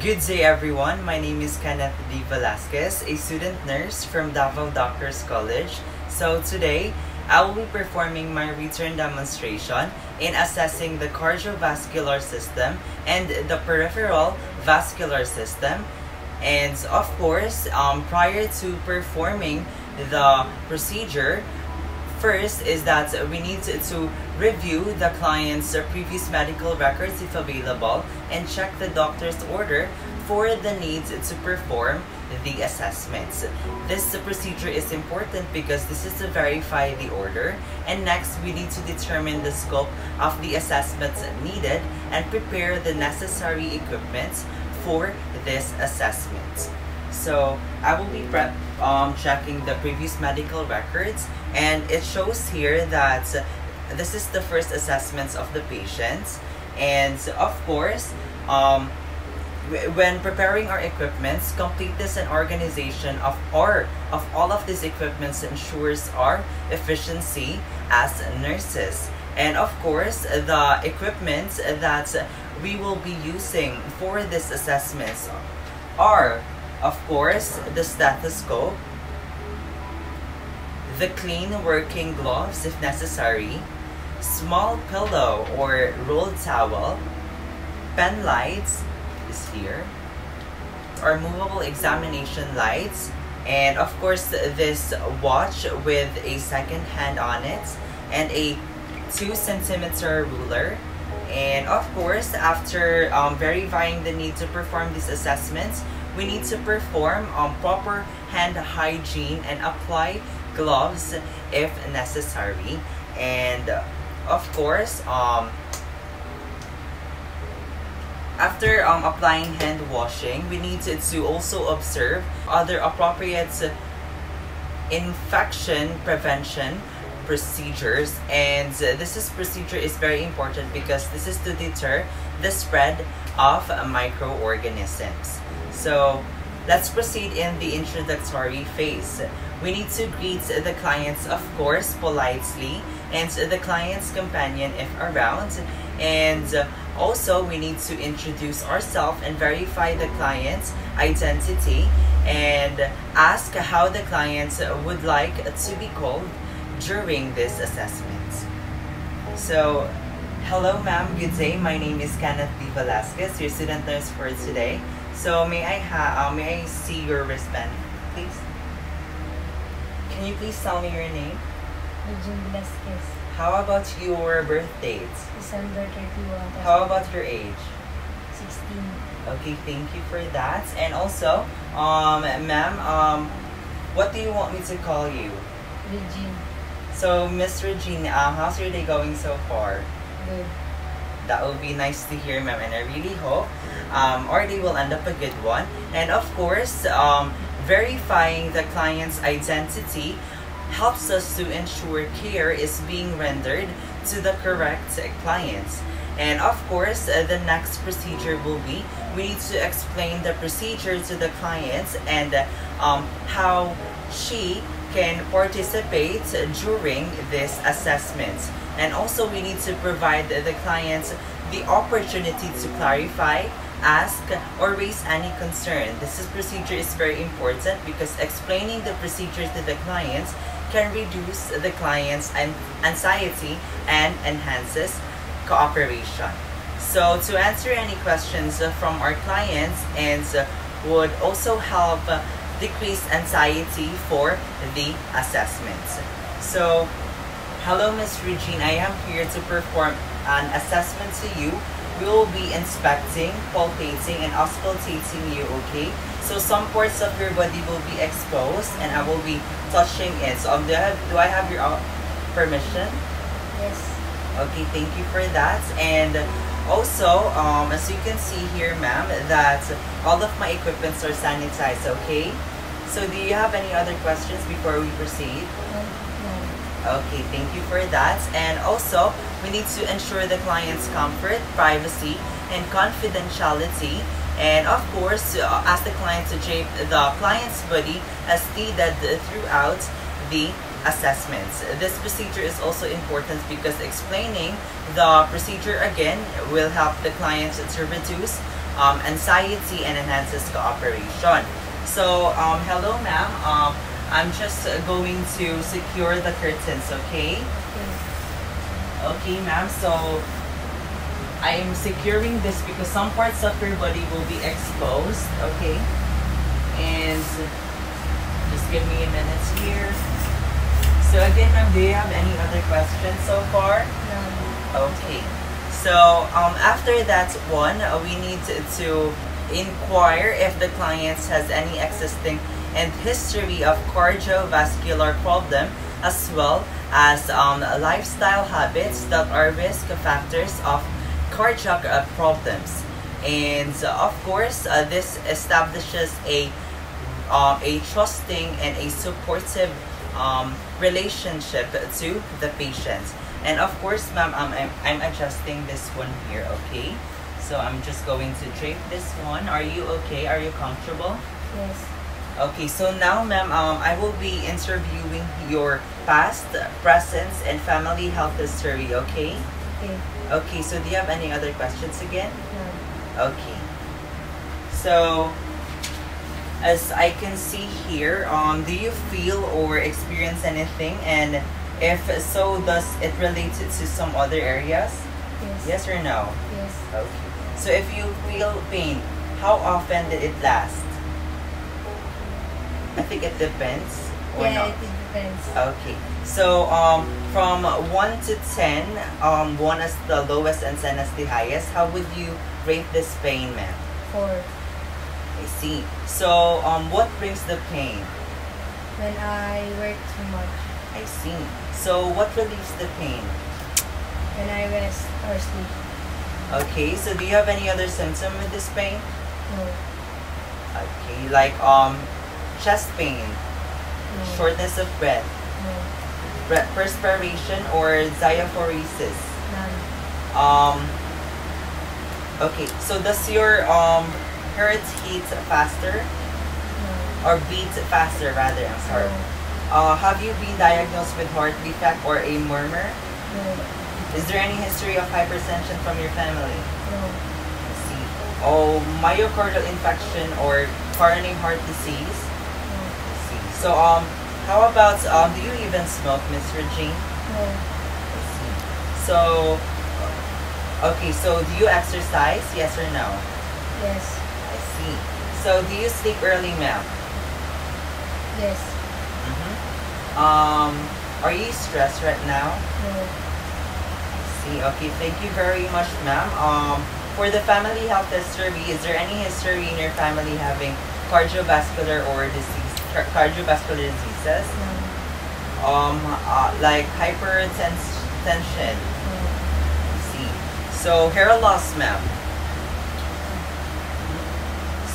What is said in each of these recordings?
Good day, everyone. My name is Kenneth D. Velasquez, a student nurse from Davao Doctors College. So today, I will be performing my return demonstration in assessing the cardiovascular system and the peripheral vascular system. And of course, um, prior to performing the procedure, First is that we need to, to review the client's previous medical records if available and check the doctor's order for the needs to perform the assessments. This procedure is important because this is to verify the order and next we need to determine the scope of the assessments needed and prepare the necessary equipment for this assessment. So I will be prep, um, checking the previous medical records and it shows here that this is the first assessments of the patients and of course um, when preparing our equipments, completeness and organization of our of all of these equipments ensures our efficiency as nurses. And of course, the equipment that we will be using for this assessments are of course, the stethoscope, the clean working gloves if necessary, small pillow or rolled towel, pen lights is here, or movable examination lights, and of course this watch with a second hand on it, and a 2 centimeter ruler, and of course, after um, verifying the need to perform these assessments, we need to perform um, proper hand hygiene and apply gloves if necessary. And of course, um, after um, applying hand washing, we need to, to also observe other appropriate infection prevention procedures and uh, this is procedure is very important because this is to deter the spread of microorganisms. So let's proceed in the introductory phase. We need to greet the clients, of course, politely, and the client's companion if around. And also, we need to introduce ourselves and verify the client's identity and ask how the client would like to be called during this assessment. So, hello ma'am, good day. My name is Kenneth D. Velasquez, your student nurse for today. So may I ha uh, may I see your wristband, please? Can you please tell me your name? Regine Velasquez. How about your birth date? December 31. How about your age? 16. Okay, thank you for that. And also, um, ma'am, um, what do you want me to call you? Regine. So, Miss Regine, uh, how's your day going so far? Good. That will be nice to hear, ma'am, and I really hope um, our day will end up a good one. And of course, um, verifying the client's identity helps us to ensure care is being rendered to the correct clients. And of course, uh, the next procedure will be we need to explain the procedure to the clients and um, how she can participate during this assessment. And also we need to provide the clients the opportunity to clarify, ask, or raise any concern. This is procedure is very important because explaining the procedure to the clients can reduce the client's anxiety and enhances cooperation. So to answer any questions from our clients and would also help decrease anxiety for the assessments. So Hello, Miss Regine. I am here to perform an assessment to you. We will be inspecting, palpating, and auscultating you, okay? So some parts of your body will be exposed and I will be touching it. So um, do, I have, do I have your uh, permission? Yes. Okay, thank you for that. And also, um, as you can see here, ma'am, that all of my equipments are sanitized, okay? So do you have any other questions before we proceed? Okay, thank you for that. And also, we need to ensure the client's comfort, privacy, and confidentiality. And of course, uh, ask the client to drape the client's body as stated throughout the assessments. This procedure is also important because explaining the procedure again will help the client to reduce um, anxiety and enhances cooperation. So, um, hello, ma'am. Um, I'm just going to secure the curtains, okay? Okay. Okay, ma'am. So, I'm securing this because some parts of your body will be exposed, okay? And just give me a minute here. So again, ma'am, do you have any other questions so far? None. Okay. So um, after that one, uh, we need to, to inquire if the client has any existing and history of cardiovascular problem as well as um, lifestyle habits that are risk factors of cardiac uh, problems. And uh, of course, uh, this establishes a um, a trusting and a supportive um, relationship to the patient. And of course, ma'am, um, I'm, I'm adjusting this one here, okay? So I'm just going to drape this one. Are you okay? Are you comfortable? Yes. Okay, so now, ma'am, um, I will be interviewing your past, present, and family health history, okay? Okay. Okay, so do you have any other questions again? None. Okay. So, as I can see here, um, do you feel or experience anything? And if so, does it relate to to some other areas? Yes. Yes or no? Yes. Okay. So if you feel pain, how often did it last? I think it depends or yeah, not. it depends. Okay. So um from one to ten, um one is the lowest and ten is the highest. How would you rate this pain, ma'am? Four. I see. So um what brings the pain? When I work too much. I see. So what relieves the pain? When I rest or sleep. Okay. So do you have any other symptom with this pain? No. Okay, like um chest pain, No. shortness of breath, No. Perspiration, or diaphoresis. Um. Okay, so does your um heart beat faster No. or beat faster rather? I'm sorry. Uh, have you been diagnosed with heart defect or a murmur? No. Is there any history of hypertension from your family? See. Oh, myocardial infarction or coronary heart disease? See. So um, how about um, do you even smoke, Miss Regine? No. So, okay, so do you exercise? Yes or no? Yes. I see. So, do you sleep early, ma'am? Yes. Mm-hmm. Um, are you stressed right now? No. I see. Okay, thank you very much, ma'am. Um, for the family health history, is there any history in your family having cardiovascular or disease, cardiovascular diseases? None. Um, uh, like hypertension. I see. So, hair loss, ma'am.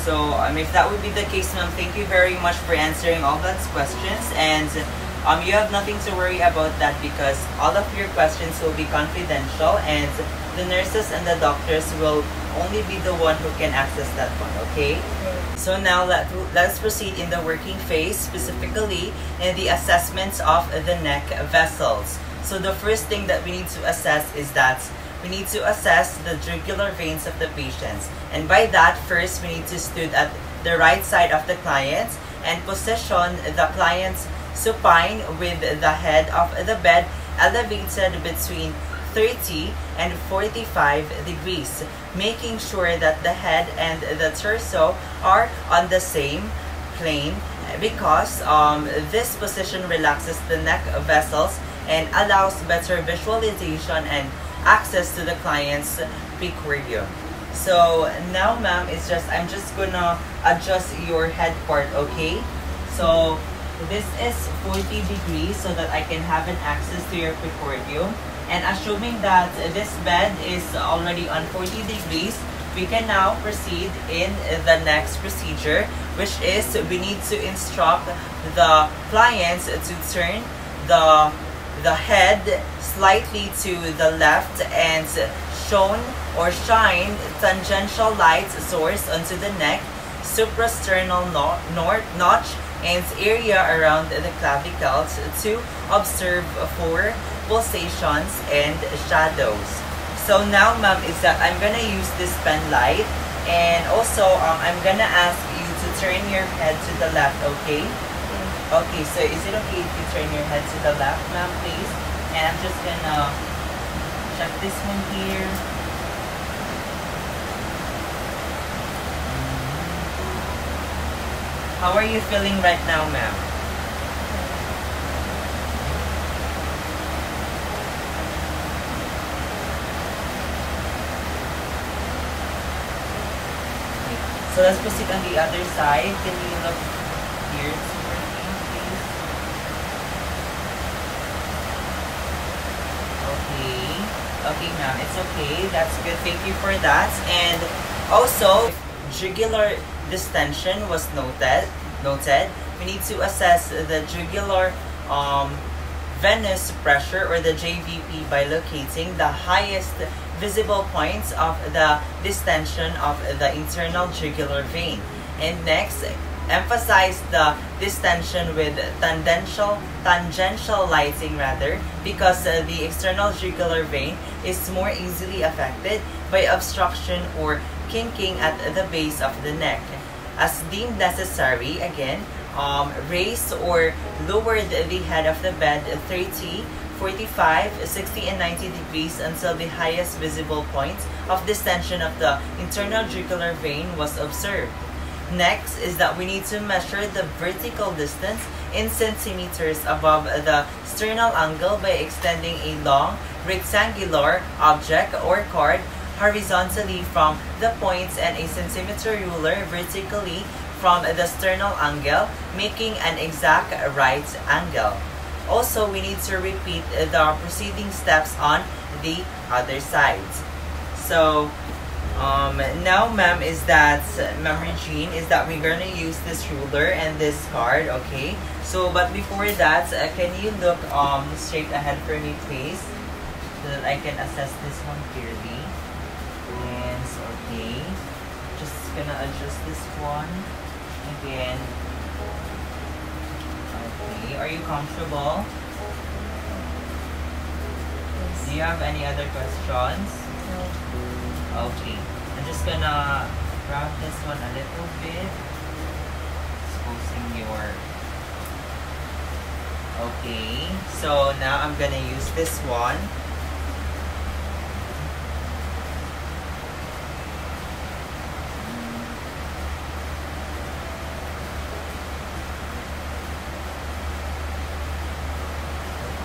So, um, if that would be the case, ma'am, thank you very much for answering all those questions. And um, you have nothing to worry about that because all of your questions will be confidential and the nurses and the doctors will only be the one who can access that one, okay? Okay. So now let, let's proceed in the working phase, specifically in the assessments of the neck vessels. So the first thing that we need to assess is that we need to assess the jugular veins of the patients. And by that, first we need to stood at the right side of the client and position the client's supine with the head of the bed elevated between 30 and 45 degrees, making sure that the head and the torso are on the same plane because um, this position relaxes the neck vessels and allows better visualization and access to the client's precordium. So now ma'am, it's just, I'm just gonna adjust your head part, okay? So this is 40 degrees so that I can have an access to your precordium. And assuming that this bed is already on 40 degrees, we can now proceed in the next procedure, which is we need to instruct the clients to turn the the head slightly to the left and shone or shine tangential light source onto the neck, suprasternal no- notch, and area around the clavicles to observe for pulsations and shadows. So now, ma'am, is that I'm gonna use this pen light And also, um, I'm gonna ask you to turn your head to the left, okay? Okay. Okay, so is it okay if you turn your head to the left, ma'am, please? And I'm just gonna check this one here. How are you feeling right now, ma'am? So let's proceed on the other side. Can you look here? Okay. Okay, ma'am. It's okay. That's good. Thank you for that. And also, jugular distension was noted. Noted. We need to assess the jugular um, venous pressure or the JVP by locating the highest visible points of the distension of the internal jugular vein. And next, emphasize the distension with tangential tangential lighting rather because uh, the external jugular vein is more easily affected by obstruction or kinking at the base of the neck. As deemed necessary, again, um, raise or lower the head of the bed 30, 45, 60, and 90 degrees until the highest visible point of distension of the internal jugular vein was observed. Next is that we need to measure the vertical distance in centimeters above the sternal angle by extending a long rectangular object or cord horizontally from the points and a centimeter ruler vertically from the sternal angle, making an exact right angle. Also, we need to repeat the preceding steps on the other sides. So, um, now, ma'am, is that, ma'am Regine, is that we're gonna use this ruler and this card, okay? So, but before that, uh, can you look um straight ahead for me, please? So that I can assess this one clearly. Yes, okay. Just gonna adjust this one again. Are you comfortable? Yes. Do you have any other questions? No. Okay, I'm just gonna wrap this one a little bit. Exposing your. Okay, so now I'm gonna use this one.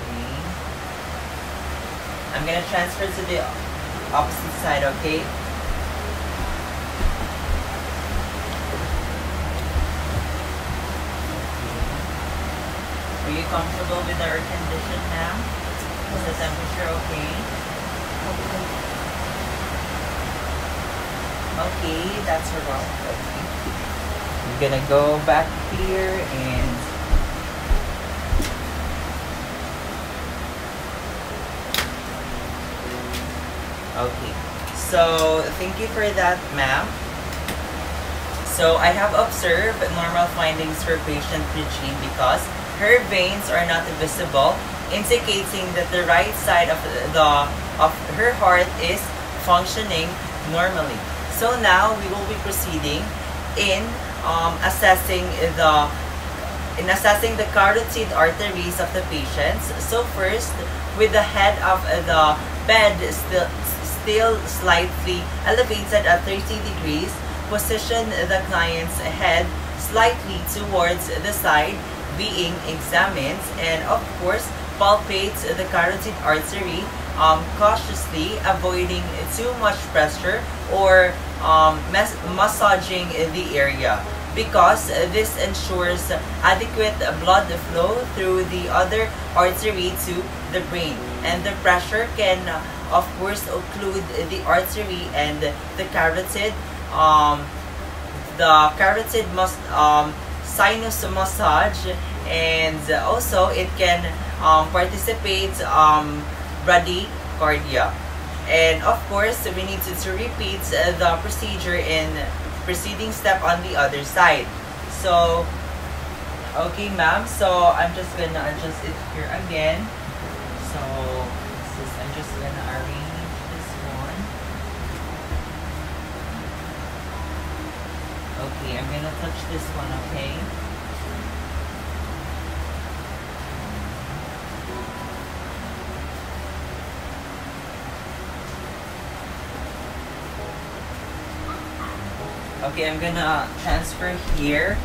Okay. I'm gonna transfer to the opposite side, okay? Are you comfortable with our condition now? Is the temperature okay? Okay. That's wrong. Okay. I'm gonna go back here and Okay. So thank you for that, ma'am. So I have observed normal findings for patient Regine because her veins are not visible, indicating that the right side of the of her heart is functioning normally. So now we will be proceeding in um, assessing the in assessing the carotid arteries of the patients. So first, with the head of the bed still still slightly elevated at 30 degrees, position the client's head slightly towards the side being examined and of course palpate the carotid artery um, cautiously avoiding too much pressure or um, mas- massaging the area. Because this ensures adequate blood flow through the other artery to the brain and the pressure can of course occlude the artery and the carotid. Um, the carotid must um, sinus massage and also it can um, participate um, bradycardia and of course we need to, to repeat the procedure in preceding step on the other side. So okay ma'am. So i'm just gonna adjust it here again. So this is, i'm just gonna arrange this one I'm gonna touch this one, okay? Okay, I'm gonna transfer here.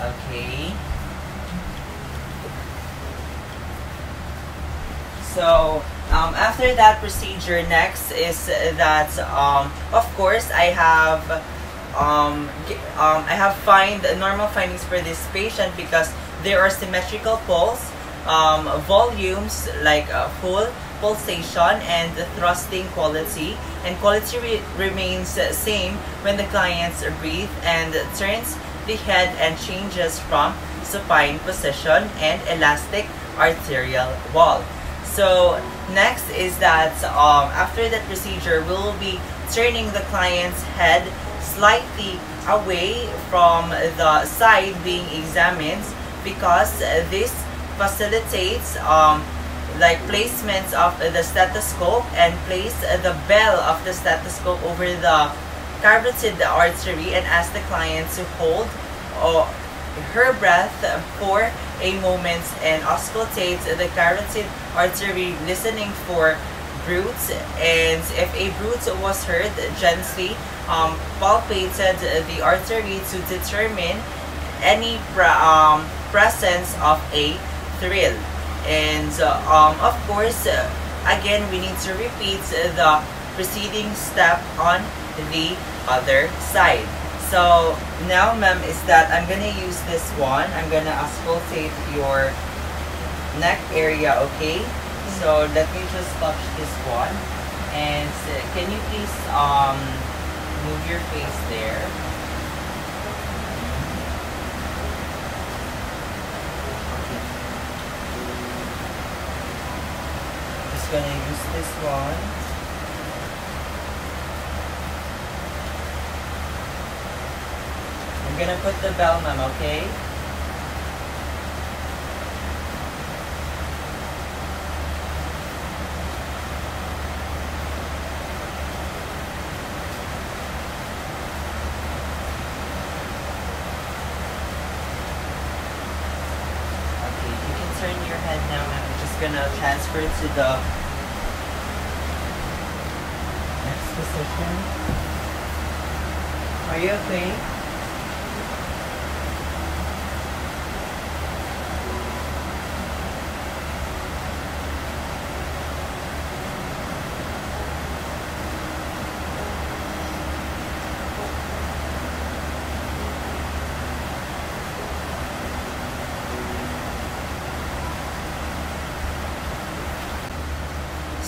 Okay. So, um, after that procedure, next is that, um, of course, I have, um, um, I have find normal findings for this patient because there are symmetrical pulse, um, volumes like uh, full pulsation and thrusting quality, and quality re- remains same when the clients breathe and turns the head and changes from supine position and elastic arterial wall. So next is that um, after that procedure, we will be turning the client's head slightly away from the side being examined because this facilitates um, like placements of the stethoscope and place the bell of the stethoscope over the carotid artery and ask the client to hold uh, her breath for a moment and auscultate the carotid artery listening for bruits. And if a bruit was heard gently um, palpated the artery to determine any um, presence of a thrill. And uh, um, of course uh, again we need to repeat the preceding step on the other side so now ma'am is that I'm gonna use this one. I'm gonna auscultate your neck area okay? So let me just touch this one. And can you please um move your face there? Just gonna use this one I'm gonna put the bell ma'am okay Okay, you can turn your head now and I'm just gonna transfer to the next position. Are you okay?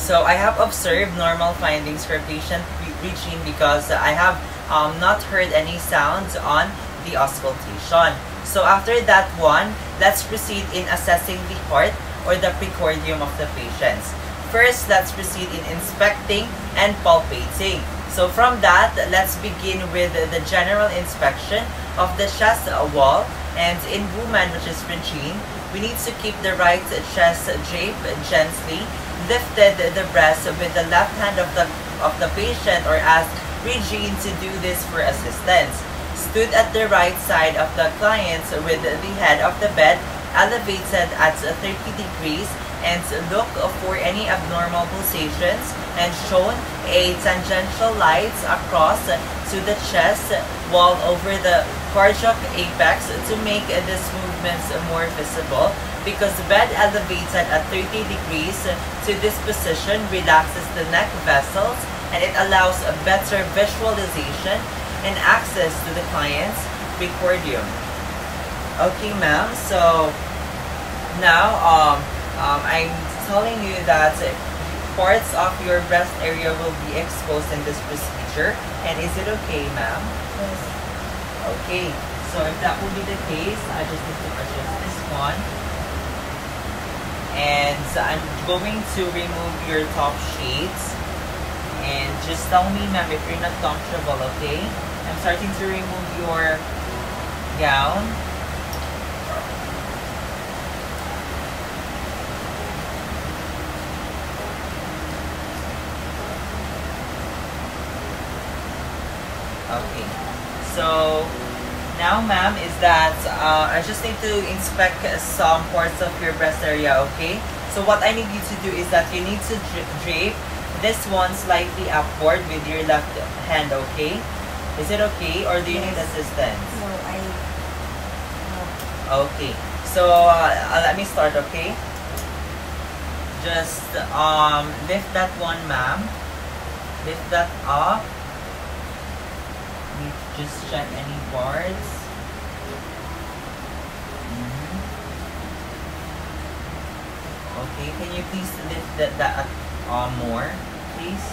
So I have observed normal findings for patient re- Regine because I have um, not heard any sounds on the auscultation. So after that one, let's proceed in assessing the heart or the precordium of the patients. First, let's proceed in inspecting and palpating. So from that, let's begin with the general inspection of the chest wall. And in woman, which is Regine, we need to keep the right chest drape gently lifted the breast with the left hand of the of the patient or ask Regine to do this for assistance. Stood at the right side of the client with the head of the bed elevated at 30 degrees and look for any abnormal pulsations and shown a tangential light across to the chest wall over the cardiac apex to make these movements more visible because the bed elevated at 30 degrees to this position relaxes the neck vessels and it allows a better visualization and access to the client's precordium. Okay, ma'am. So now um, um, I'm telling you that parts of your breast area will be exposed in this procedure. And is it okay, ma'am? Yes. Okay. So if that will be the case, I just need to adjust this one and I'm going to remove your top sheets. And just tell me ma'am if you're not comfortable okay? I'm starting to remove your gown. Okay. So now, ma'am, is that uh, I just need to inspect some parts of your breast area, okay? So what I need you to do is that you need to drape this one slightly upward with your left hand, okay? Is it okay or do you need assistance? No, I. No. Okay. So uh, let me start, okay? Just um lift that one, ma'am. Lift that up. Just check any parts. Mhm. Okay, can you please lift that that uh, more, please?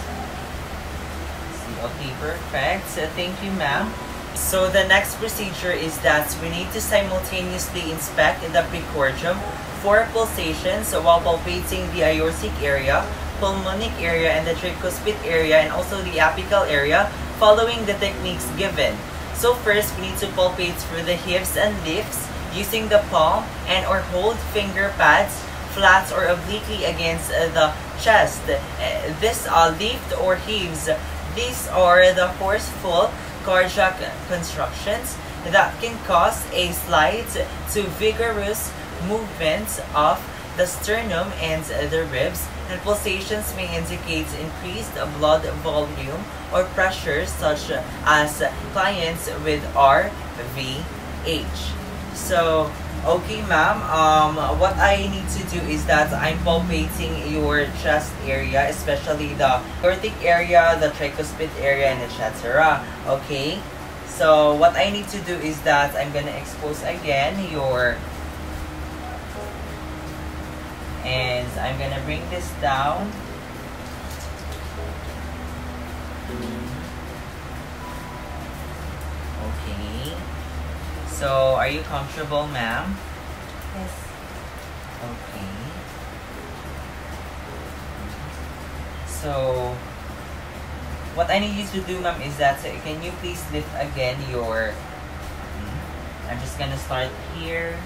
See, okay, perfect. So thank you, ma'am. So the next procedure is that we need to simultaneously inspect in the precordium for pulsations while palpating the aortic area, pulmonic area, and the tricuspid area, and also the apical area, following the techniques given. So first, we need to palpate through the heaves and lifts using the palm and or hold finger pads flat or obliquely against uh, the chest. Uh, this uh, lift or heaves, these are the forceful cardiac constructions that can cause a slight to vigorous movement of the sternum and the ribs, pulsations may indicate increased blood volume or pressure, such as clients with RVH. So, okay, ma'am. Um, what I need to do is that I'm palpating your chest area, especially the aortic area, the tricuspid area, and etc. Okay. So, what I need to do is that I'm gonna expose again your and I'm gonna bring this down. Okay. So, are you comfortable, ma'am? Yes. Okay. So, what I need you to do, ma'am, is that can you please lift again your. I'm just gonna start here.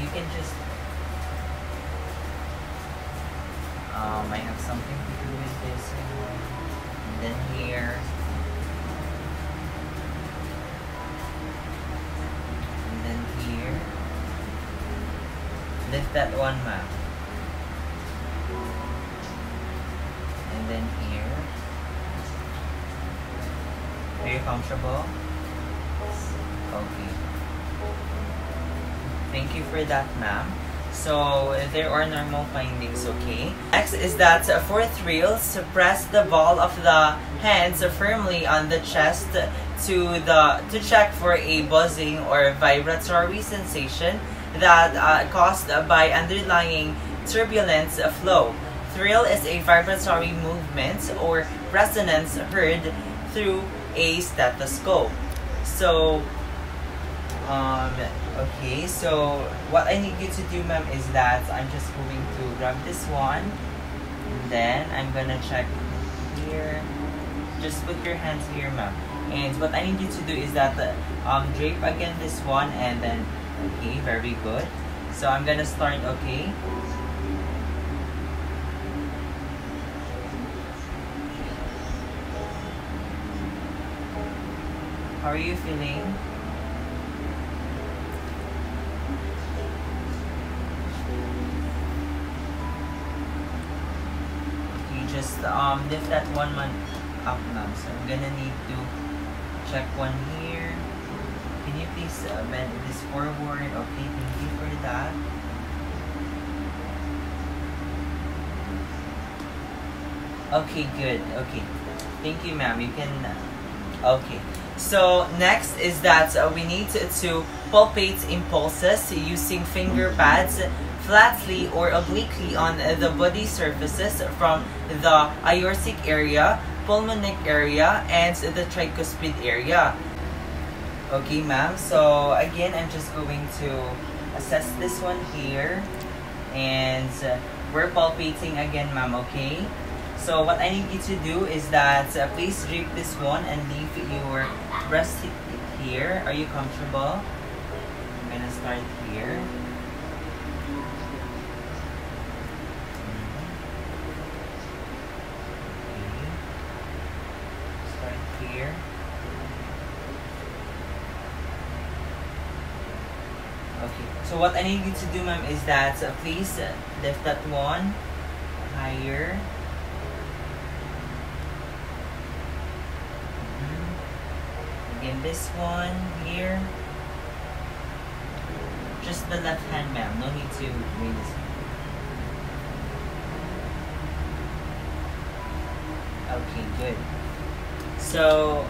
You can just. Um, I have something to do with this. And then here. And then here. Lift that one, ma'am. And then here. Are you comfortable? Okay. Thank you for that, ma'am. So, there are normal findings, okay? Next is that for thrills, press the ball of the hands firmly on the chest to the to check for a buzzing or vibratory sensation that uh, caused by underlying turbulent flow. Thrill is a vibratory movement or resonance heard through a stethoscope. So, um, okay, so what I need you to do, ma'am, is that I'm just going to grab this one, and then I'm gonna check here. Just put your hands here, ma'am. And what I need you to do is that um, drape again this one, and then okay, very good. So I'm gonna start. Okay. How are you feeling? Um lift that one man up now. So I'm gonna need to check one here. Can you please uh, bend this forward? Okay, thank you for that. Okay, good. Okay. Thank you, ma'am. You can. Okay. So next is that uh, we need to, to palpate impulses using finger pads flatly or obliquely on the body surfaces from the aortic area, pulmonic area, and the tricuspid area. Okay, ma'am. So again, I'm just going to assess this one here, and we're palpating again, ma'am. Okay. So what I need you to do is that uh, please drape this one and leave your breast here. Are you comfortable? I'm gonna start here. Mhm. Okay. Okay. So what I need you to do, ma'am, is that uh, please uh, lift that one higher. Mhm. Again, this one here. Just the left hand, ma'am. No need to raise. Okay, good. So,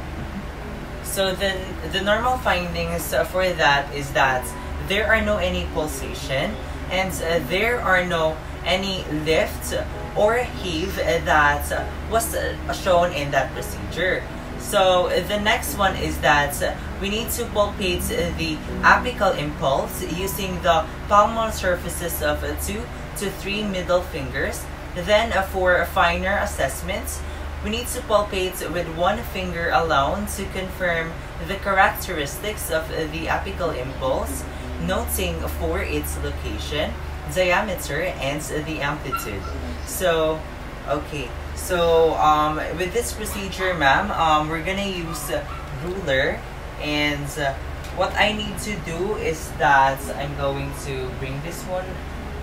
so then the normal findings for that is that there are no any pulsation and uh, there are no any lift or heave that was uh, shown in that procedure. So the next one is that we need to palpate the apical impulse using the palmar surfaces of two to three middle fingers. Then uh, for finer assessments, we need to palpate with one finger alone to confirm the characteristics of the apical impulse, noting for its location, diameter, and the amplitude. So, okay. So, um, with this procedure, ma'am, um, we're gonna use a ruler, and uh, what I need to do is that I'm going to bring this one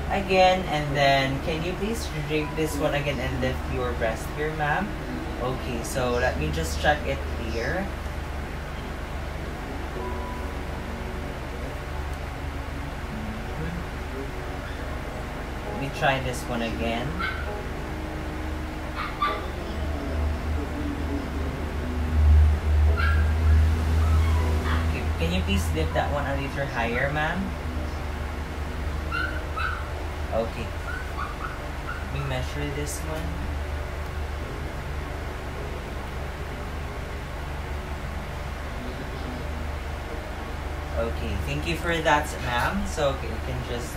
again, and then can you please drape this one again and lift your breast here, ma'am? Okay, so let me just check it here. Try this one again. Can you please lift that one a little higher, ma'am? Okay. Me measure this one. Okay, thank you for that, ma'am. So okay, you can just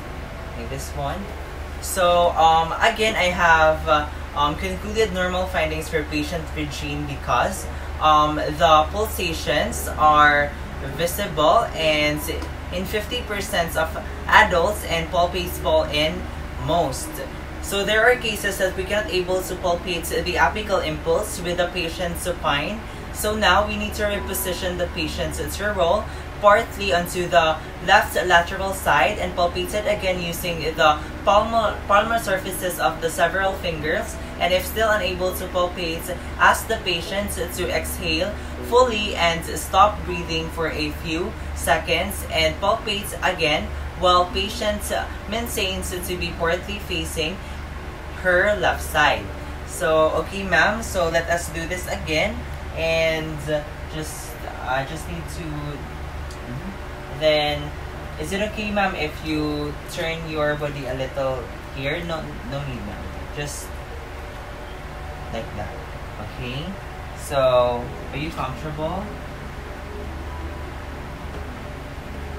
make this one. So um, again, I have uh, um, concluded normal findings for patient Regine because um, the pulsations are visible and in 50% of adults and palpates fall in most. So there are cases that we cannot able to palpate the apical impulse with the patient supine. So now we need to reposition the patient's roll partly onto the left lateral side and palpate it again using the palmar, palmar surfaces of the several fingers and if still unable to palpate, ask the patient to exhale fully and stop breathing for a few seconds and palpate again while patient maintains to be partly facing her left side. So, okay ma'am, so let us do this again and just I just need to then is it okay ma'am if you turn your body a little here? No no need ma'am. Just like that. Okay? So are you comfortable?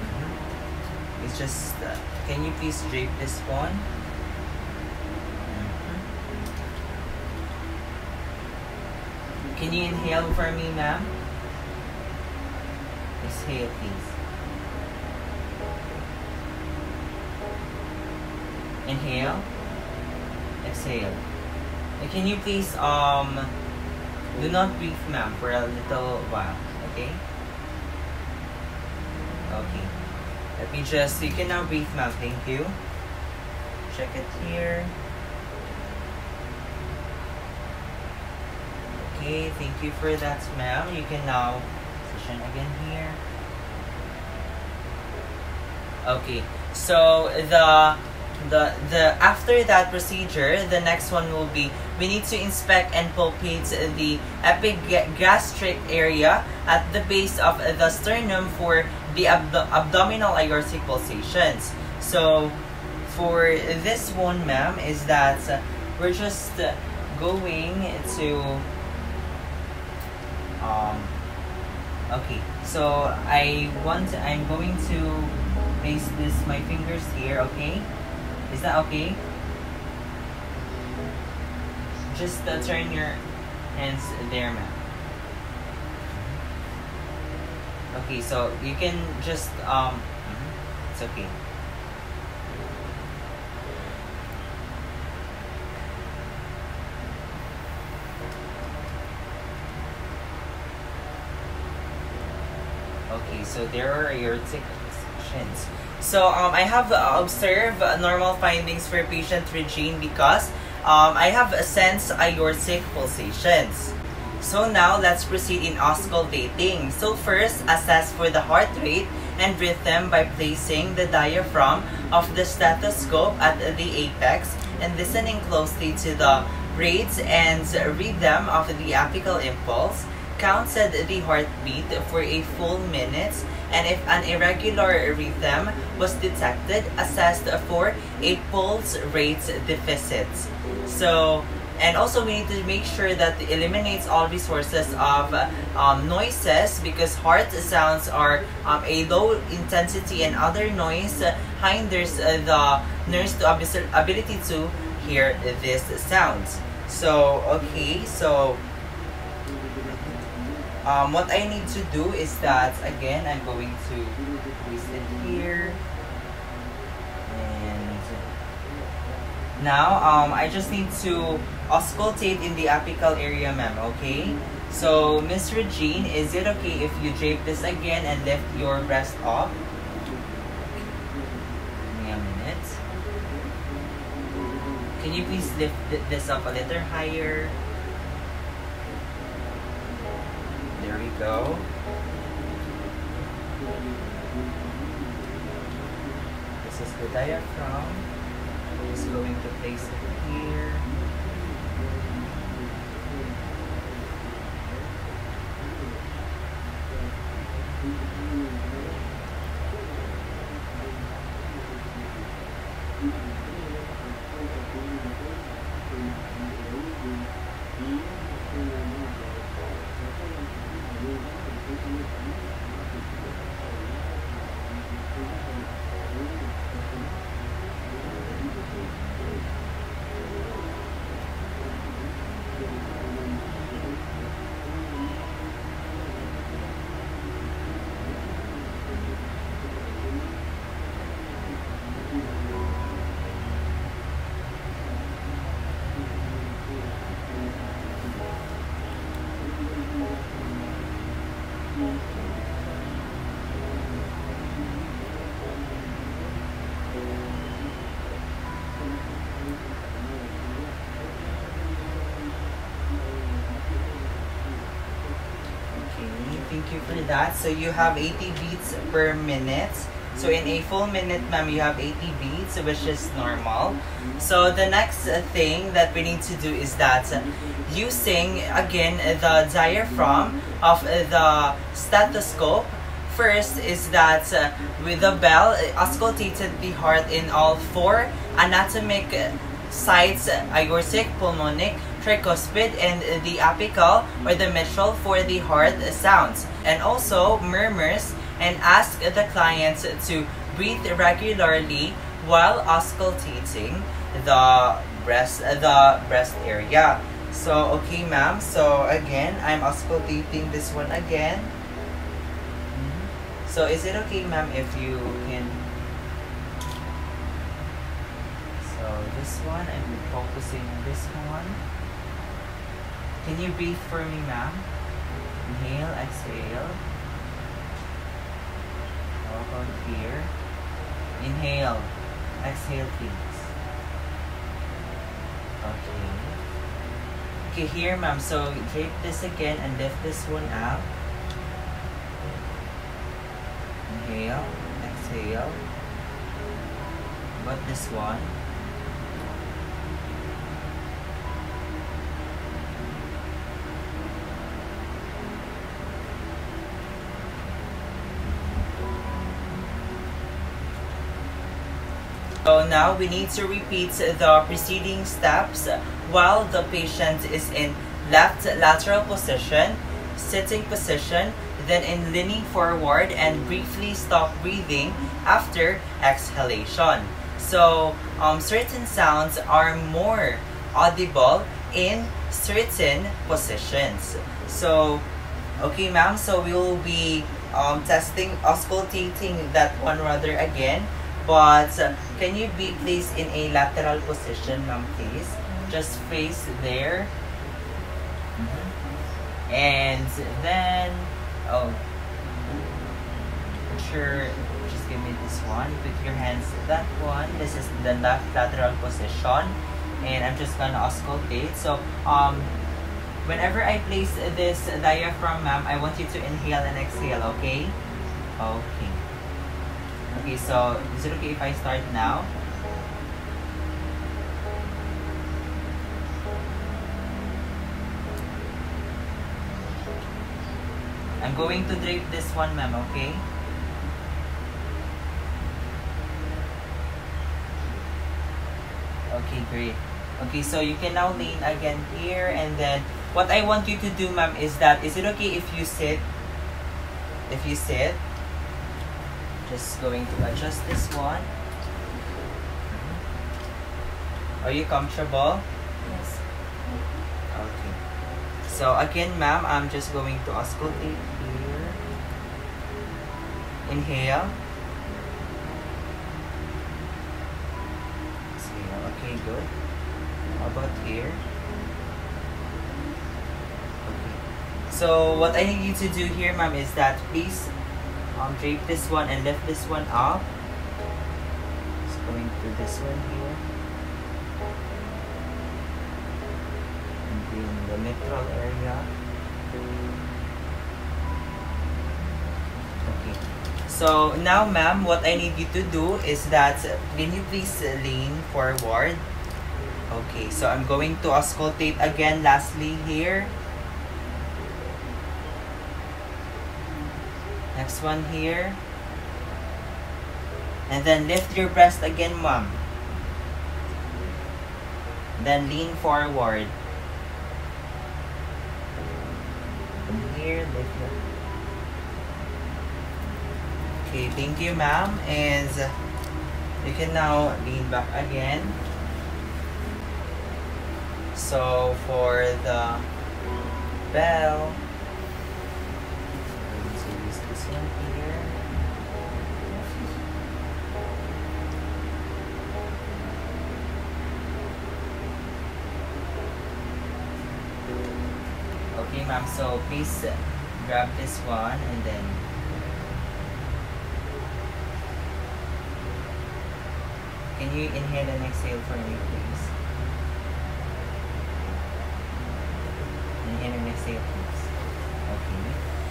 Mhm. It's just uh, can you please drape this one? Mhm. Can you inhale for me, ma'am? Exhale, please. Inhale. Exhale. And can you please um do not breathe ma'am for a little while, okay? Okay. Let me just you can now breathe ma'am, thank you. Check it here. Okay, thank you for that ma'am. You can now position again here. Okay, so the the the after that procedure, the next one will be we need to inspect and palpate the epigastric area at the base of the sternum for the abdo abdominal aortic pulsations. So for this one, ma'am, is that we're just going to um okay so I want I'm going to place this my fingers here okay is that okay? Just uh, turn your hands there, ma'am. Okay, so you can just, um, it's okay. Okay, so there are aortic sections. So um, I have uh, observed normal findings for patient Regine because um, I have a sense aortic pulsations. So now let's proceed in auscultating. So first, assess for the heart rate and rhythm by placing the diaphragm of the stethoscope at the apex and listening closely to the rates and rhythm of the apical impulse. Counted the heartbeat for a full minute and if an irregular rhythm was detected, assessed for a pulse rate deficit. So, and also we need to make sure that it eliminates all resources of um, noises because heart sounds are um, a low intensity and other noise hinders uh, the nurse to ability to hear these sounds. So, okay, so um, what I need to do is that, again, I'm going to place it here. And now, um, I just need to auscultate in the apical area, ma'am, okay? So, Miss Regine, is it okay if you drape this again and lift your breast up? Give me a minute. Can you please lift this up a little higher? There we go. This is the diaphragm. Just going to place it here. That. So you have 80 beats per minute. So in a full minute, ma'am, you have 80 beats, which is normal. So the next thing that we need to do is that using, again, the diaphragm of the stethoscope, first is that uh, with the bell, uh, auscultated the heart in all four anatomic sites, aortic, pulmonic, tricuspid, and the apical or the mitral for the heart sounds. And also murmurs and ask the client to breathe regularly while auscultating the breast the breast area. So okay ma'am, so again I'm auscultating this one again. So is it okay ma'am if you can So this one I'm focusing on this one. Can you breathe for me, ma'am? Inhale, exhale. Hold on here. Inhale, exhale, please. Okay. Okay, here, ma'am. So, drape this again and lift this one up. Inhale, exhale. But this one. So now we need to repeat the preceding steps while the patient is in left lateral position, sitting position, then in leaning forward and briefly stop breathing after exhalation. So um, certain sounds are more audible in certain positions. So, okay ma'am, so we will be um, testing, auscultating that one rather again. But uh, can you be placed in a lateral position, ma'am, please? Just face there. And then, oh. your, just give me this one. Put your hands that one. This is the left lateral position. And I'm just gonna auscultate. So, um, whenever I place this diaphragm, ma'am, I want you to inhale and exhale, okay? Okay. Okay, so is it okay if I start now? I'm going to drape this one, ma'am, okay? Okay, great. Okay, so you can now lean again here and then what I want you to do, ma'am, is that, is it okay if you sit? If you sit, just going to adjust this one. Are you comfortable? Yes. Okay. So again, ma'am, I'm just going to auscultate here. Inhale. Exhale. Okay, good. How about here? Okay. So what I need you to do here, ma'am, is that please um, drape this one and lift this one up. Just going through this one here. in the mitral area. Okay. So now, ma'am, what I need you to do is that can you please lean forward? Okay, so I'm going to auscultate again lastly here. Next one here. And then lift your breast again, mom. Then lean forward. Here, lift. Okay, thank you, ma'am. And you can now lean back again. So for the bell, So please uh, grab this one and then. Can you inhale and exhale for me, please? Inhale and exhale, please. Okay.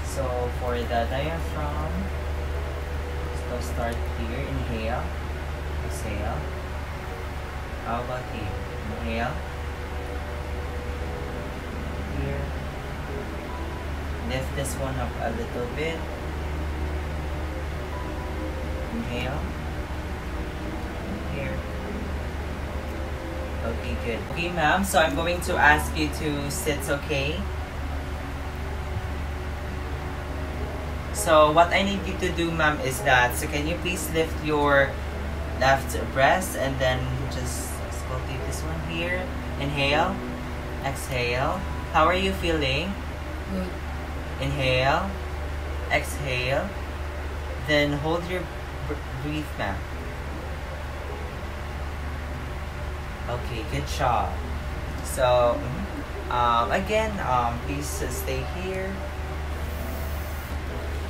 So for the diaphragm, so start here. Inhale, exhale. How about here? Inhale. Here. Lift this one up a little bit. Inhale. Here. Okay, good. Okay, ma'am. So I'm going to ask you to sit, okay? So what I need you to do, ma'am, is that, so can you please lift your left breast and then just sculptate this one here. Inhale. Exhale. How are you feeling? Good. Inhale, exhale, then hold your breath ma'am. Okay, good job. So, um, again, um, please stay here.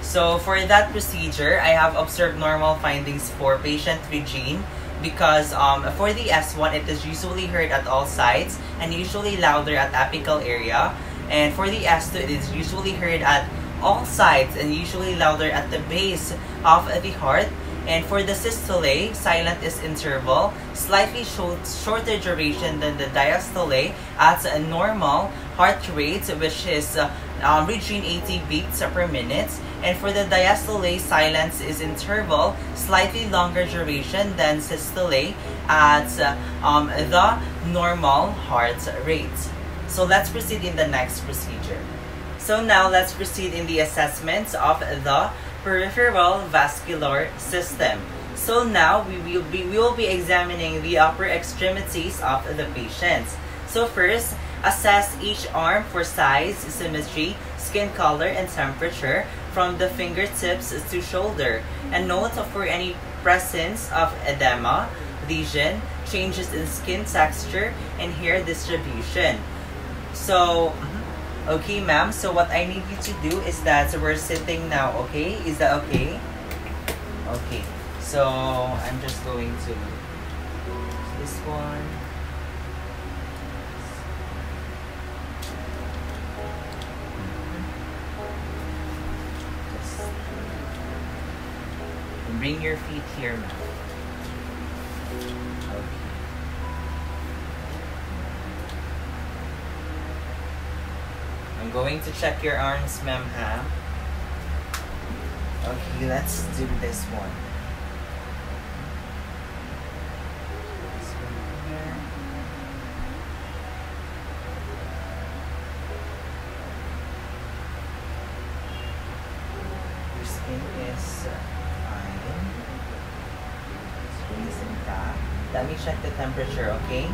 So, for that procedure, I have observed normal findings for patient Regine because um, for the S1, it is usually heard at all sides and usually louder at apical area. And for the S2, it is usually heard at all sides and usually louder at the base of the heart. And for the systole, silent is interval, slightly short, shorter duration than the diastole at a normal heart rate, which is uh, um, reaching 80 beats per minute. And for the diastole, silence is interval, slightly longer duration than systole at uh, um, the normal heart rate. So let's proceed in the next procedure. So now let's proceed in the assessment of the peripheral vascular system. So now we will be, we will be examining the upper extremities of the patients. So first, assess each arm for size, symmetry, skin color, and temperature from the fingertips to shoulder. And note for any presence of edema, lesion, changes in skin texture, and hair distribution. So, okay, ma'am. So what I need you to do is that so we're sitting now. Okay, is that okay? Okay. So I'm just going to this one. Bring your feet here, ma'am. Okay. I'm going to check your arms, ma'am, ha? Okay, let's do this one. Your skin is fine. Let me check the temperature, okay?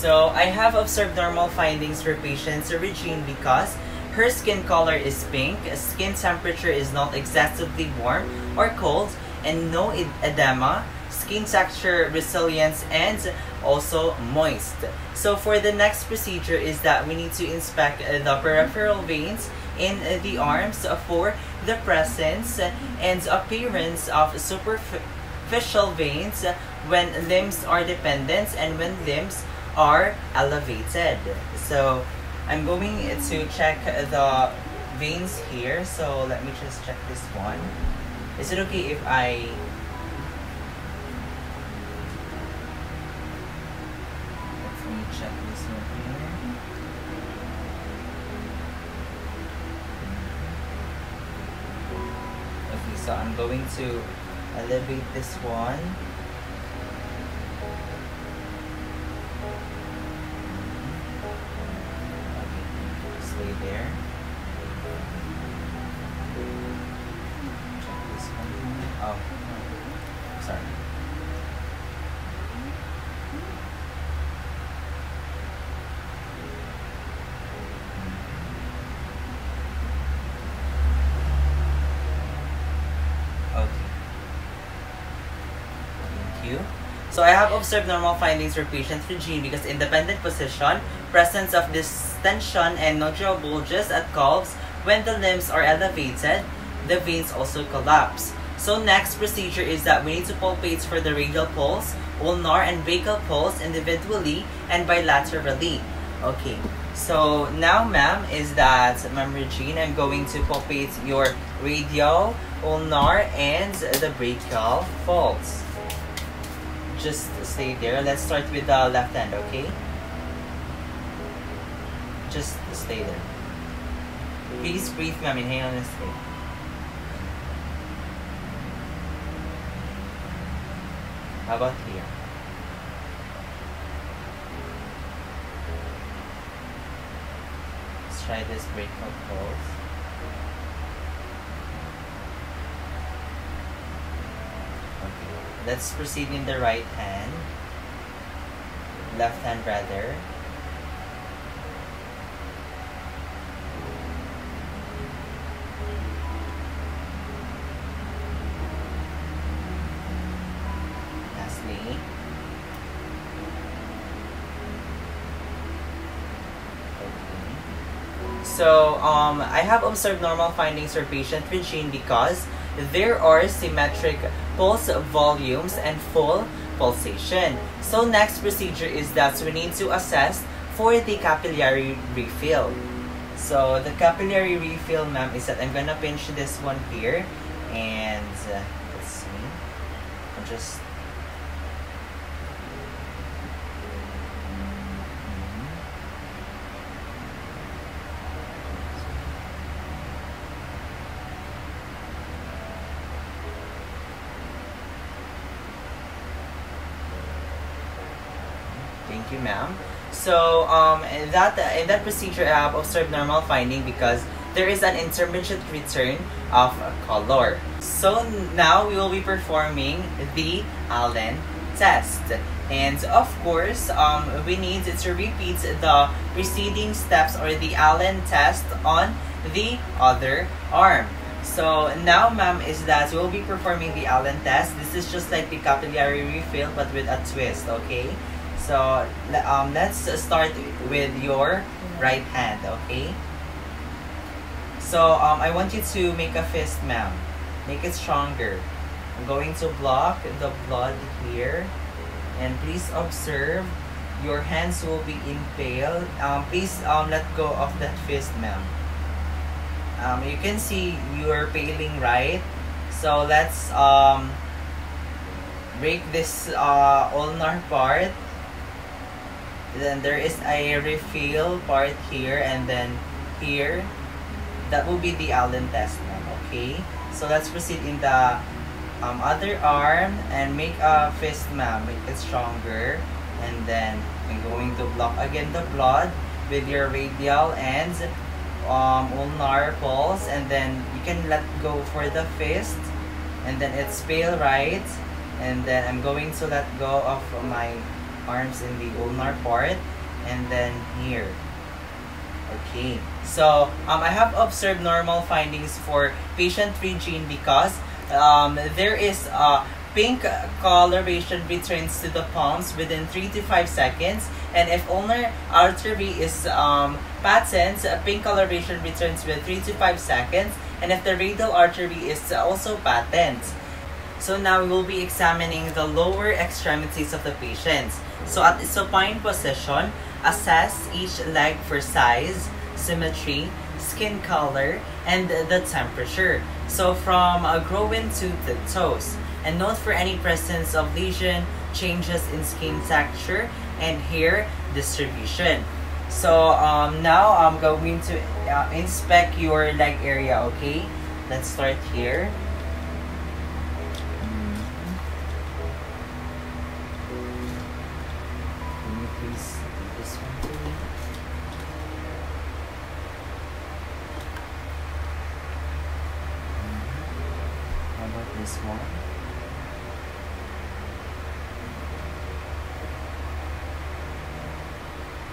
So, I have observed normal findings for patient Regine because her skin color is pink, skin temperature is not excessively warm or cold, and no edema, skin texture resilience, and also moist. So, for the next procedure is that we need to inspect uh, the peripheral veins in uh, the arms for the presence and appearance of superficial veins when limbs are dependent and when limbs are elevated. So I'm going to check the veins here. So let me just check this one. Is it okay if I let me check this one here. Mm-hmm. Okay, so I'm going to elevate this one. There. This one. Oh, sorry. So I have observed normal findings for patient Regine because independent position, presence of distension and nodular bulges at calves when the limbs are elevated, the veins also collapse. So next procedure is that we need to palpate for the radial pulse, ulnar and brachial pulse individually and bilaterally. Okay. So now, ma'am, is that, ma'am Regine, I'm going to palpate your radial, ulnar, and the brachial pulse. Just stay there. Let's start with the left hand, okay? Just stay there. Mm. Please breathe, ma'am. Inhale and stay. How about here? Let's try this brachial pulse. Okay. Let's proceed in the right hand. Left hand rather. So, um, I have observed normal findings for patient Regine because there are symmetric pulse volumes and full pulsation. So next procedure is that we need to assess for the capillary refill. So the capillary refill, ma'am, is that I'm gonna pinch this one here, and uh, let's see, I'll just. You, ma'am. So, um, in that in that procedure, I have observed normal finding because there is an intermittent return of color. So now we will be performing the Allen test. And of course, um, we need to repeat the preceding steps or the Allen test on the other arm. So now, ma'am, is that we'll be performing the Allen test. This is just like the capillary refill, but with a twist. Okay. So um, let's start with your right hand. Okay. So um, I want you to make a fist, ma'am. Make it stronger. I'm going to block the blood here, and please observe your hands will be impaled. Um, please um, let go of that fist, ma'am. Um, you can see you're paling right. So let's um, break this uh, ulnar part. Then there is a refill part here and then here. That will be the Allen test ma'am, okay? So let's proceed in the um, other arm and make a fist ma'am, make it stronger. And then I'm going to block again the blood with your radial and um, ulnar pulse and then you can let go for the fist and then it's pale right and then I'm going to let go of my arms in the ulnar part and then here okay so um, I have observed normal findings for patient Regine because um, there is a pink coloration returns to the palms within 3 to 5 seconds and if ulnar artery is um, patent, pink coloration returns with 3 to 5 seconds and if the radial artery is also patent. So now we will be examining the lower extremities of the patients. So at supine position, assess each leg for size, symmetry, skin color, and the temperature. So from uh, groin to the toes. And note for any presence of lesion, changes in skin texture, and hair distribution. So um, now I'm going to uh, inspect your leg area, okay? Let's start here.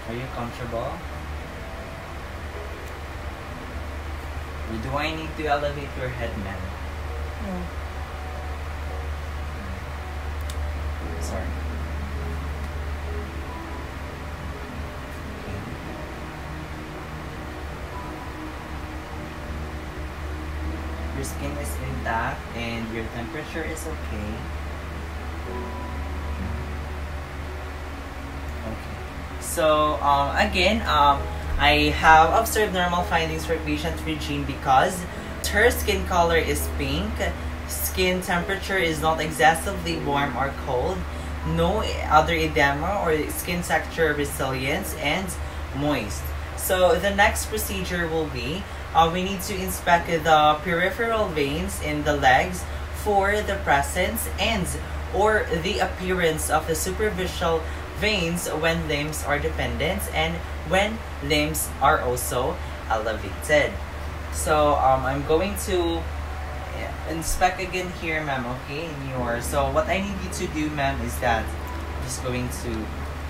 Are you comfortable? Or do I need to elevate your head, ma'am? No. Sorry. Your skin is intact and your temperature is. Okay. So um, again, um, I have observed normal findings for patient Regine because her skin color is pink, skin temperature is not excessively warm or cold, no other edema or skin texture resilience, and moist. So the next procedure will be uh, we need to inspect the peripheral veins in the legs for the presence and or the appearance of the superficial veins when limbs are dependent and when limbs are also elevated. So um, I'm going to inspect again here, ma'am, okay, in your, so what I need you to do, ma'am, is that I'm just going to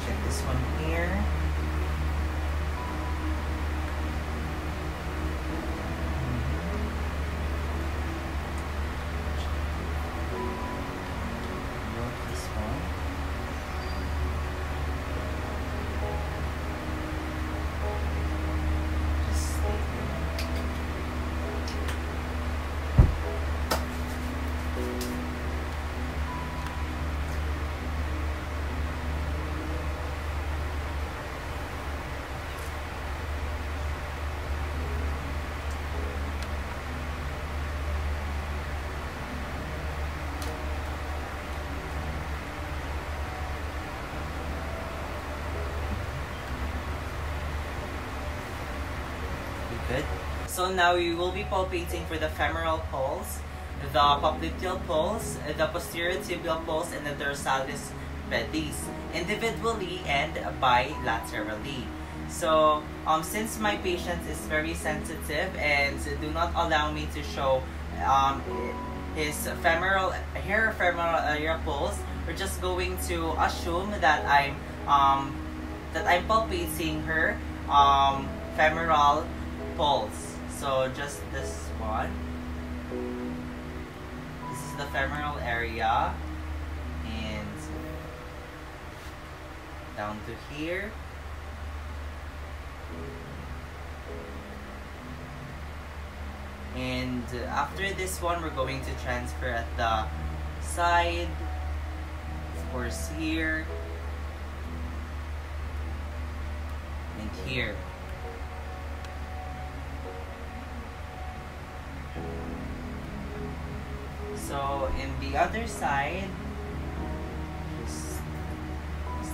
check this one here. Good? So now we will be palpating for the femoral pulse, the popliteal pulse, the posterior tibial pulse, and the dorsalis pedis, individually and bilaterally. So, um, since my patient is very sensitive and do not allow me to show um, his femoral hair femoral area pulse, we're just going to assume that I'm um, that I'm palpating her um, femoral pulse. So just this one. This is the femoral area and down to here. And after this one, we're going to transfer at the side, of course here, and here. So in the other side, just, just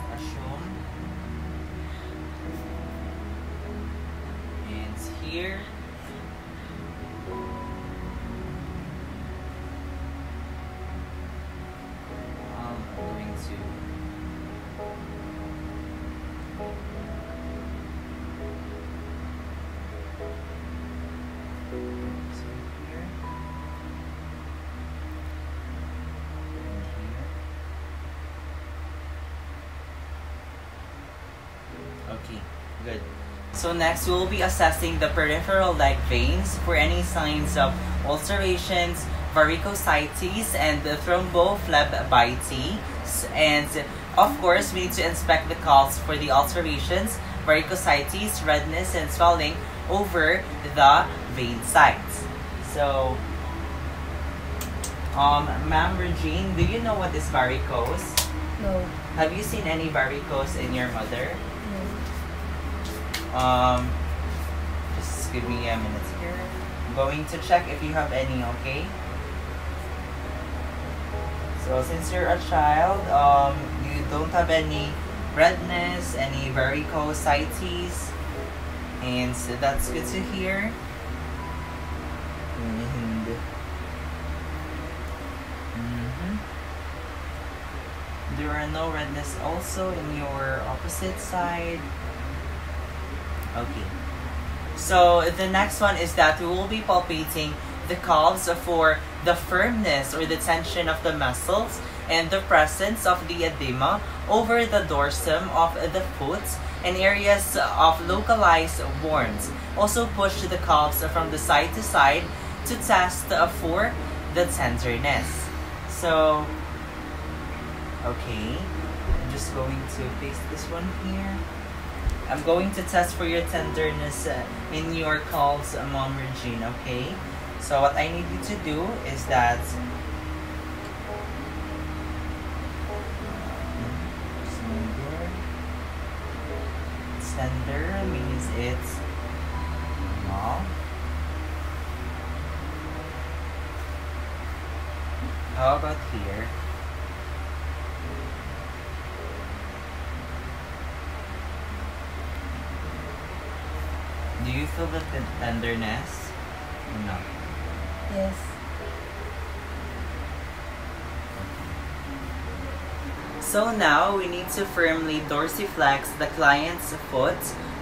and here. Okay, good. So next, we'll be assessing the peripheral leg veins for any signs of ulcerations, varicosities, and the thrombophlebitis. And of course, we need to inspect the calves for the ulcerations, varicosities, redness, and swelling over the vein sites. So, um, Ma'am Regine, do you know what is varicose? No. Have you seen any varicose in your mother? Um, just give me a minute here. I'm going to check if you have any, okay? So since you're a child, um, you don't have any redness, any varicosities, and so that's good to hear. And Mhm. there are no redness also in your opposite side. Okay. So the next one is that we will be palpating the calves for the firmness or the tension of the muscles and the presence of the edema over the dorsum of the foot and areas of localized warmth. Also push the calves from the side to side to test for the tenderness. So, okay, I'm just going to paste this one here. I'm going to test for your tenderness uh, in your calves, uh, Mom Regine, okay? So what I need you to do is that tender means it's small. How about here? Feel the ten- tenderness? No. Yes. So now we need to firmly dorsiflex the client's foot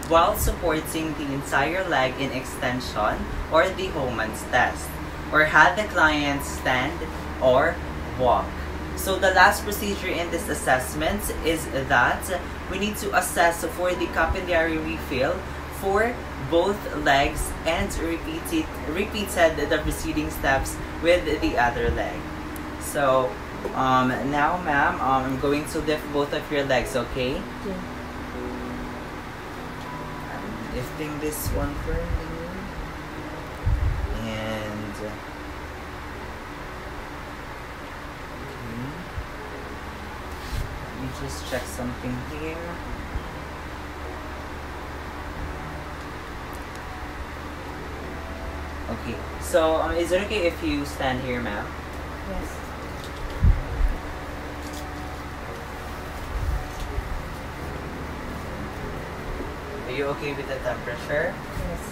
while supporting the entire leg in extension or the Homan's test or had the client stand or walk. So the last procedure in this assessment is that we need to assess for the capillary refill for both legs and repeated repeated the preceding steps with the other leg. So um, now, ma'am, um, I'm going to lift both of your legs, okay? Yeah. I'm lifting this one for you. And. Okay. Let me just check something here. Okay, so um, is it okay if you stand here, ma'am? Yes. Are you okay with the temperature? Yes.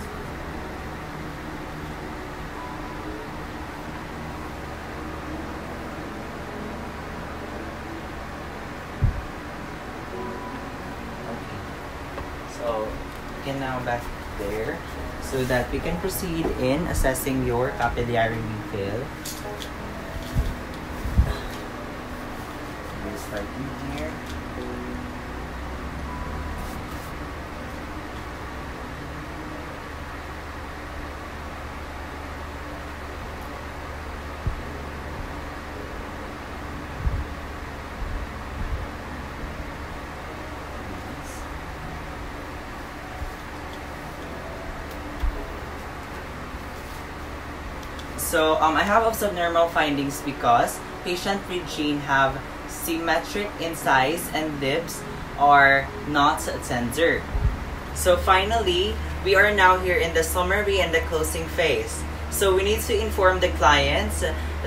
Okay. So, you can now back there so that we can proceed in assessing your capillary refill. We'll start here. So um, I have observed normal findings because patient Jean have symmetric in size and lips are not tender. So finally, we are now here in the summary and the closing phase. So we need to inform the clients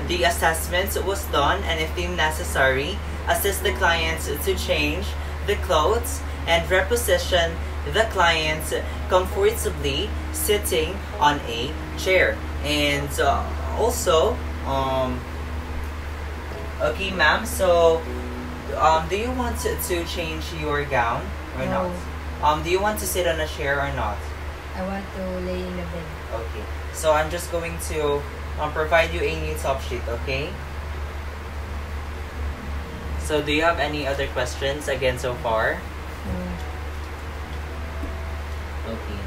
the assessments was done and if deemed necessary, assist the clients to change the clothes and reposition the clients comfortably sitting on a chair. And uh, also, um, okay, ma'am. So, um, do you want to, to change your gown or No. not? Um, do you want to sit on a chair or not? I want to lay in the bed. Okay. So I'm just going to um, provide you a new top sheet. Okay. So do you have any other questions again so far? Okay.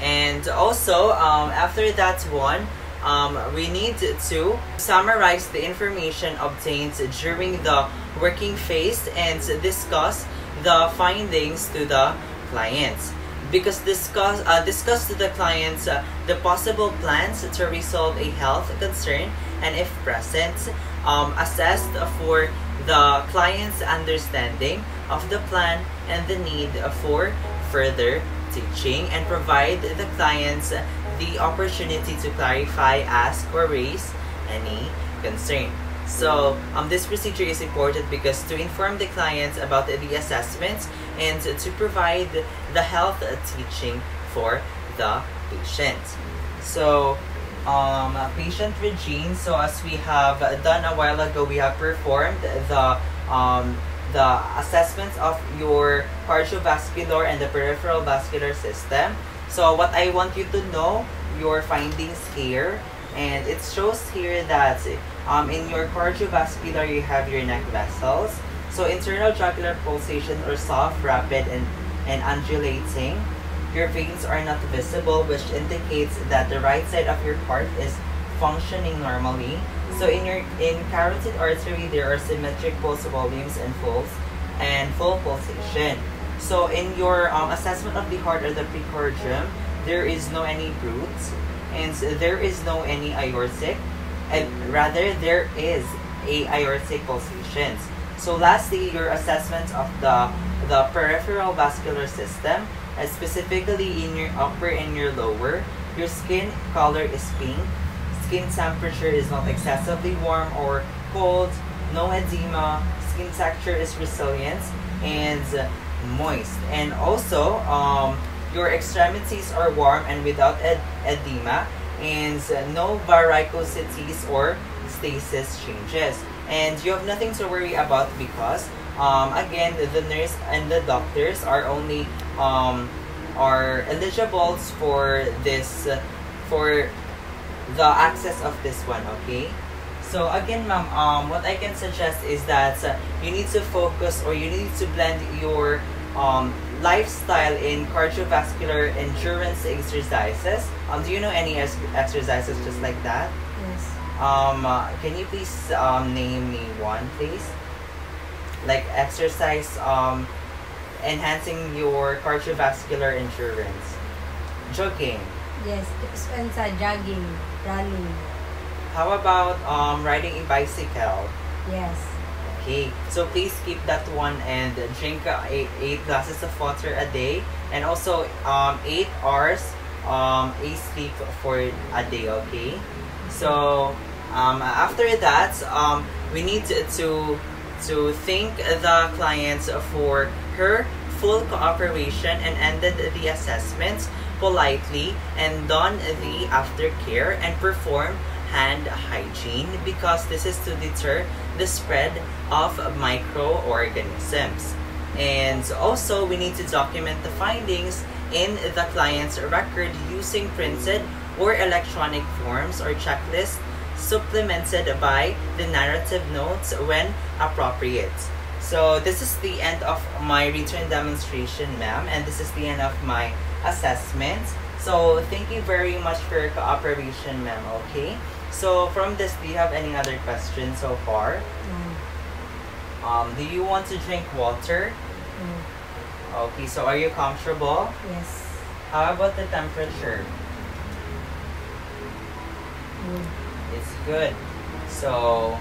And also, um, after that one, um, we need to summarize the information obtained during the working phase and discuss the findings to the clients. Because discuss uh, discuss to the clients uh, the possible plans to resolve a health concern and if present, um, assessed for the client's understanding of the plan and the need for further teaching and provide the clients the opportunity to clarify, ask, or raise any concern. So, um, this procedure is important because to inform the clients about the assessments and to provide the health teaching for the patient. So, um, patient Regine, so as we have done a while ago, we have performed the um, the assessments of your cardiovascular and the peripheral vascular system. So what I want you to know, your findings here, and it shows here that um, in your cardiovascular, you have your neck vessels. So internal jugular pulsations are soft, rapid, and, and undulating. Your veins are not visible, which indicates that the right side of your heart is functioning normally. So in your in carotid artery, there are symmetric pulse volumes and pulse and full pulsation. So in your um, assessment of the heart or the precordium, there is no any bruits, and there is no any aortic, and rather there is a aortic pulsations. So lastly, your assessment of the the peripheral vascular system, specifically in your upper and your lower, your skin color is pink, skin temperature is not excessively warm or cold, no edema, skin texture is resilient and moist. And also, um, your extremities are warm and without ed- edema, and no varicosities or stasis changes. And you have nothing to worry about because, um, again, the nurse and the doctors are only um, are eligible for this for the access of this one, okay? So again, ma'am, um, what I can suggest is that uh, you need to focus or you need to blend your um, lifestyle in cardiovascular endurance exercises. Um, do you know any ex- exercises just like that? Yes. Um, uh, can you please um, name me one, please? Like exercise um, enhancing your cardiovascular endurance. Jogging. Yes. sa jogging, running. How about um, riding a bicycle? Yes. Okay, so please keep that one and drink eight, eight glasses of water a day and also um, eight hours um, a sleep for a day, okay? So um, after that, um, we need to, to to thank the clients for her full cooperation and ended the assessments politely and don the aftercare and perform hand hygiene because this is to deter the spread of microorganisms. And also, we need to document the findings in the client's record using printed or electronic forms or checklists supplemented by the narrative notes when appropriate. So this is the end of my return demonstration, ma'am, and this is the end of my assessment. So thank you very much for your cooperation, ma'am. Okay. So from this, do you have any other questions so far? No. Um, do you want to drink water? No. Okay. So are you comfortable? Yes. How about the temperature? Good. It's good. So,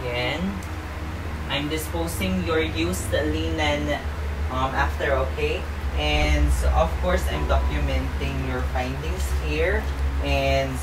again, I'm disposing your used linen um, after, okay? And so, of course, I'm documenting your findings here. And